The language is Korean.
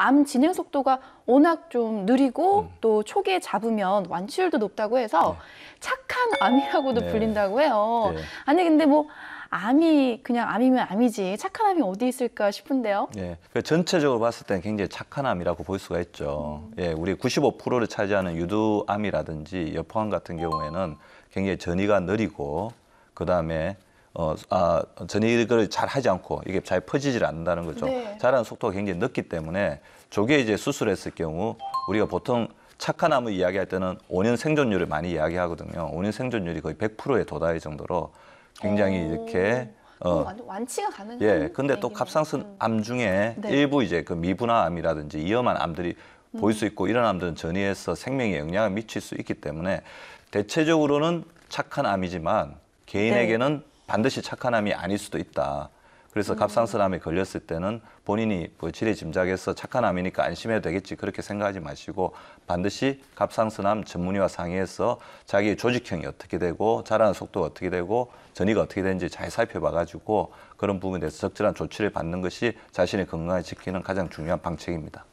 암 진행 속도가 워낙 좀 느리고 음. 또 초기에 잡으면 완치율도 높다고 해서 착한 암이라고도 네. 불린다고 해요. 네. 아니 근데 뭐 암이 그냥 암이면 암이지 착한 암이 어디 있을까 싶은데요. 예, 그 전체적으로 봤을 때는 굉장히 착한 암이라고 볼 수가 있죠. 예, 우리 95%를 차지하는 유두암이라든지 여포암 같은 경우에는 굉장히 전이가 느리고 그 다음에 어, 아, 전이를 잘 하지 않고 이게 잘 퍼지질 않는다는 거죠. 네. 자라는 속도가 굉장히 늦기 때문에 조기에 이제 수술했을 경우 우리가 보통 착한 암을 이야기할 때는 5년 생존율을 많이 이야기하거든요. 5년 생존율이 거의 100%에 도달할 정도로 굉장히 오. 이렇게 어, 어, 완- 완치가 가능한 예, 근데 또. 갑상선 음. 암 중에 네. 일부 이제 그 미분화암이라든지 위험한 암들이 음. 보일 수 있고 이런 암들은 전이해서 생명에 영향을 미칠 수 있기 때문에 대체적으로는 착한 암이지만 개인에게는 네. 반드시 착한 암이 아닐 수도 있다. 음. 그래서 갑상선암에 걸렸을 때는 본인이 뭐 지레 짐작해서 착한 암이니까 안심해도 되겠지 그렇게 생각하지 마시고 반드시 갑상선암 전문의와 상의해서 자기의 조직형이 어떻게 되고 자라는 속도가 어떻게 되고 전이가 어떻게 되는지 잘 살펴봐가지고 그런 부분에 대해서 적절한 조치를 받는 것이 자신의 건강을 지키는 가장 중요한 방책입니다.